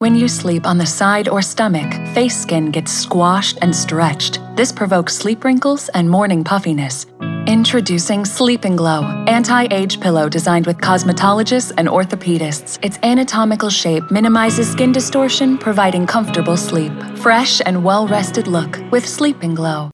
When you sleep on the side or stomach, face skin gets squashed and stretched. This provokes sleep wrinkles and morning puffiness. Introducing Sleep&Glow, anti-age pillow designed with cosmetologists and orthopedists. Its anatomical shape minimizes skin distortion, providing comfortable sleep. Fresh and well-rested look with Sleep&Glow.